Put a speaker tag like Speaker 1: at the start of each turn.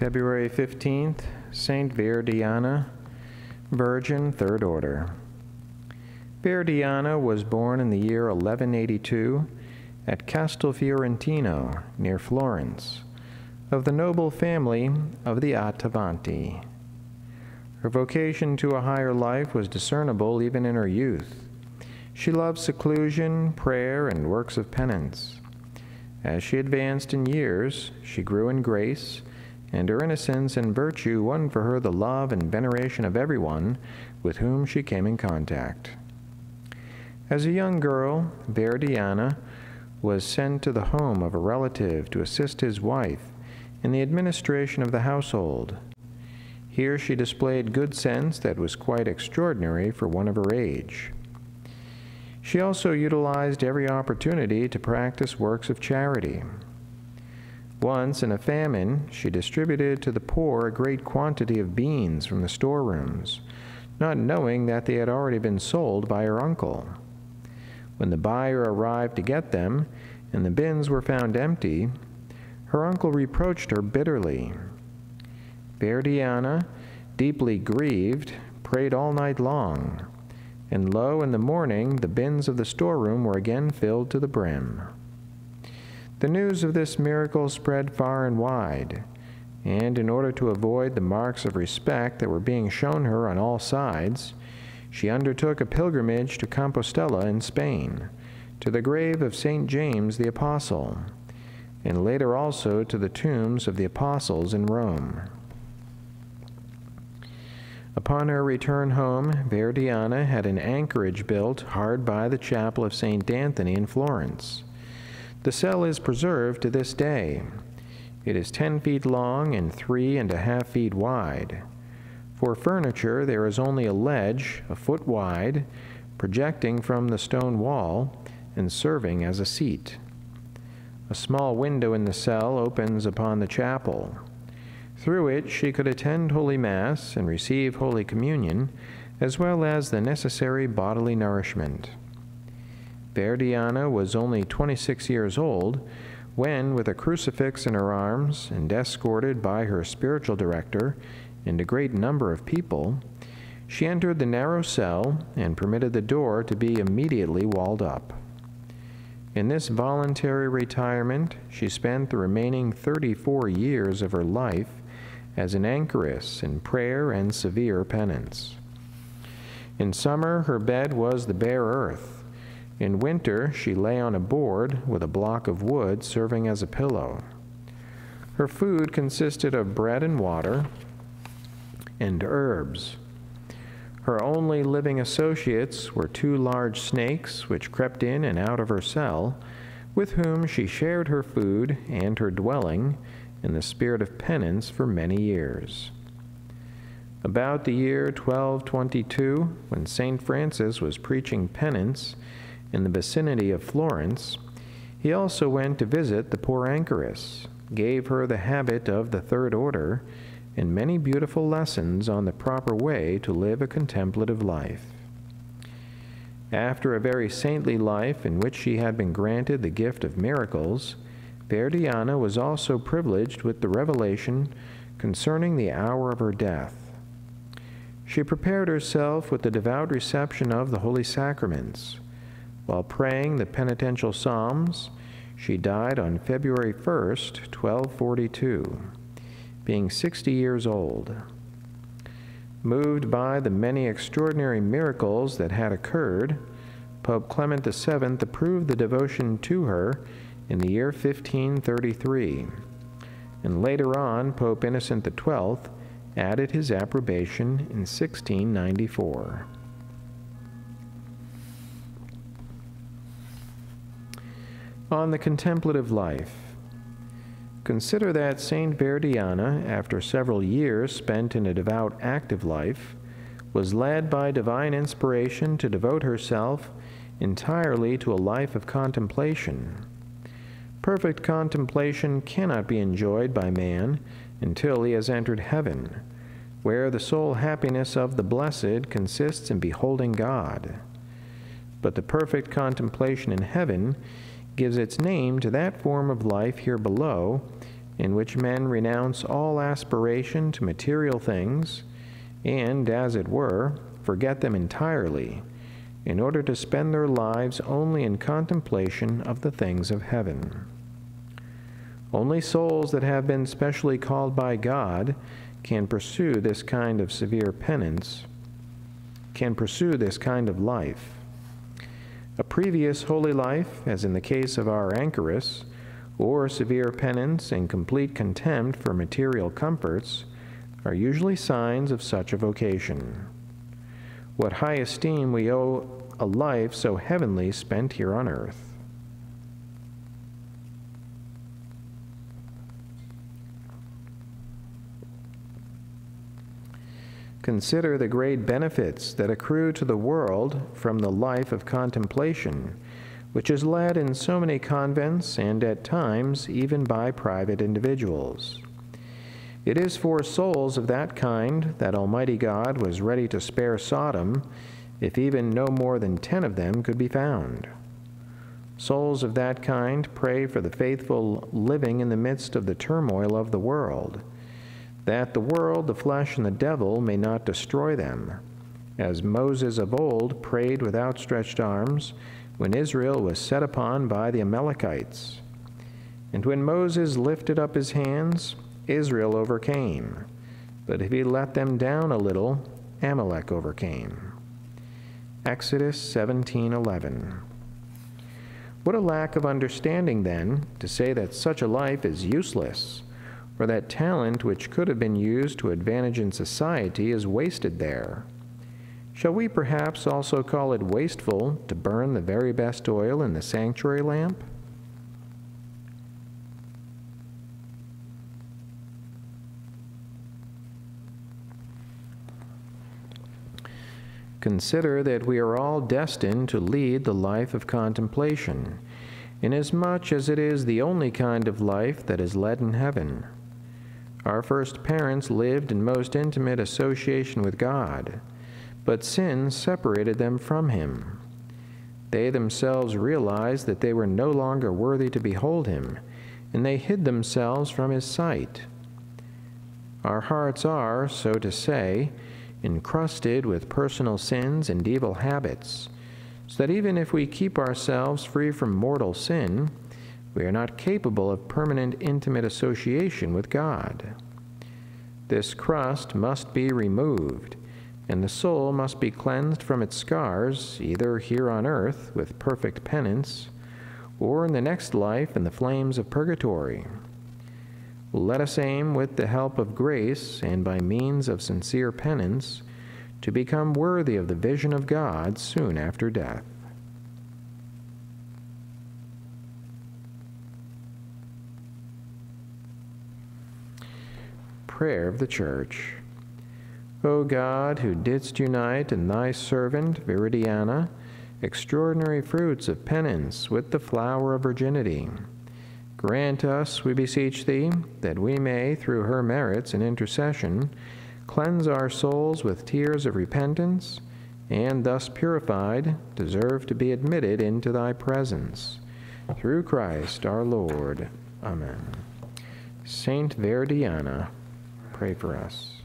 Speaker 1: February 15th, Saint Verdiana, Virgin, Third Order. Verdiana was born in the year 1182 at Castelfiorentino, near Florence, of the noble family of the Attavanti. Her vocation to a higher life was discernible even in her youth. She loved seclusion, prayer, and works of penance. As she advanced in years, she grew in grace and her innocence and virtue won for her the love and veneration of everyone with whom she came in contact. As a young girl, Verdiana was sent to the home of a relative to assist his wife in the administration of the household. Here she displayed good sense that was quite extraordinary for one of her age. She also utilized every opportunity to practice works of charity. Once, in a famine, she distributed to the poor a great quantity of beans from the storerooms, not knowing that they had already been sold by her uncle. When the buyer arrived to get them, and the bins were found empty, her uncle reproached her bitterly. Verdiana, deeply grieved, prayed all night long, and lo, in the morning the bins of the storeroom were again filled to the brim. The news of this miracle spread far and wide, and in order to avoid the marks of respect that were being shown her on all sides, she undertook a pilgrimage to Compostela in Spain, to the grave of St. James the Apostle, and later also to the tombs of the apostles in Rome. Upon her return home, Verdiana had an anchorage built hard by the chapel of St. Anthony in Florence. The cell is preserved to this day. It is 10 feet long and three and a half feet wide. For furniture, there is only a ledge, a foot wide, projecting from the stone wall and serving as a seat. A small window in the cell opens upon the chapel. Through it, she could attend Holy Mass and receive Holy Communion, as well as the necessary bodily nourishment. Verdiana was only 26 years old when, with a crucifix in her arms and escorted by her spiritual director and a great number of people, she entered the narrow cell and permitted the door to be immediately walled up. In this voluntary retirement, she spent the remaining 34 years of her life as an anchoress in prayer and severe penance. In summer, her bed was the bare earth, in winter, she lay on a board with a block of wood serving as a pillow. Her food consisted of bread and water and herbs. Her only living associates were two large snakes which crept in and out of her cell, with whom she shared her food and her dwelling in the spirit of penance for many years. About the year 1222, when St. Francis was preaching penance, in the vicinity of Florence, he also went to visit the poor anchoress, gave her the habit of the third order, and many beautiful lessons on the proper way to live a contemplative life. After a very saintly life in which she had been granted the gift of miracles, Verdiana was also privileged with the revelation concerning the hour of her death. She prepared herself with the devout reception of the holy sacraments, while praying the penitential psalms, she died on February 1st, 1242, being 60 years old. Moved by the many extraordinary miracles that had occurred, Pope Clement VII approved the devotion to her in the year 1533, and later on Pope Innocent XII added his approbation in 1694. On the contemplative life. Consider that Saint Verdiana, after several years spent in a devout active life, was led by divine inspiration to devote herself entirely to a life of contemplation. Perfect contemplation cannot be enjoyed by man until he has entered heaven, where the sole happiness of the blessed consists in beholding God. But the perfect contemplation in heaven gives its name to that form of life here below in which men renounce all aspiration to material things and, as it were, forget them entirely, in order to spend their lives only in contemplation of the things of heaven. Only souls that have been specially called by God can pursue this kind of severe penance, can pursue this kind of life. A previous holy life, as in the case of our anchoress, or severe penance and complete contempt for material comforts, are usually signs of such a vocation. What high esteem we owe a life so heavenly spent here on earth. Consider the great benefits that accrue to the world from the life of contemplation, which is led in so many convents and at times even by private individuals. It is for souls of that kind that Almighty God was ready to spare Sodom if even no more than ten of them could be found. Souls of that kind pray for the faithful living in the midst of the turmoil of the world that the world, the flesh, and the devil may not destroy them, as Moses of old prayed with outstretched arms when Israel was set upon by the Amalekites. And when Moses lifted up his hands, Israel overcame. But if he let them down a little, Amalek overcame. Exodus 17:11. What a lack of understanding then to say that such a life is useless for that talent which could have been used to advantage in society is wasted there. Shall we perhaps also call it wasteful to burn the very best oil in the sanctuary lamp? Consider that we are all destined to lead the life of contemplation, inasmuch as it is the only kind of life that is led in heaven. Our first parents lived in most intimate association with God, but sin separated them from Him. They themselves realized that they were no longer worthy to behold Him, and they hid themselves from His sight. Our hearts are, so to say, encrusted with personal sins and evil habits, so that even if we keep ourselves free from mortal sin, we are not capable of permanent intimate association with God. This crust must be removed, and the soul must be cleansed from its scars, either here on earth with perfect penance, or in the next life in the flames of purgatory. Let us aim, with the help of grace and by means of sincere penance, to become worthy of the vision of God soon after death. Prayer of the Church. O God, who didst unite in thy servant Viridiana extraordinary fruits of penance with the flower of virginity, grant us, we beseech thee, that we may, through her merits and intercession, cleanse our souls with tears of repentance, and thus purified, deserve to be admitted into thy presence. Through Christ our Lord. Amen. Saint Veridiana, pray for us.